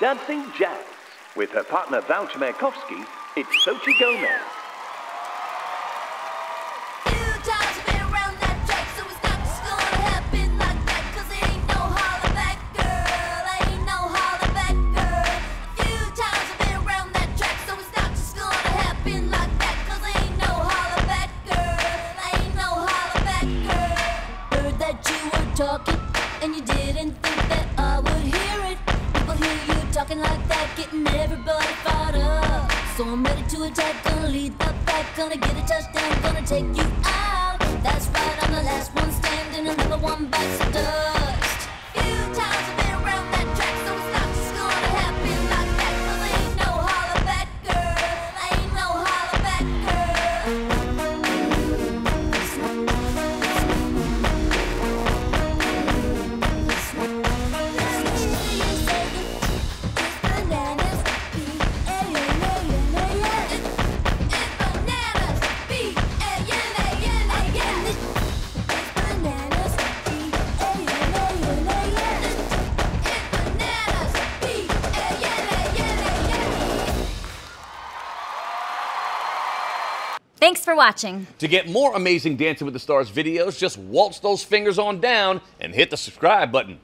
Dancing Jazz. With her partner Val Chmerkovskiy, it's Xochitl Gomez. talking, and you didn't think that I would So I'm ready to attack, gonna lead the pack, gonna get a touchdown, gonna take you out. That's right, I'm the last one standing, another one bites the dust. Thanks for watching. To get more amazing Dancing with the Stars videos, just waltz those fingers on down and hit the subscribe button.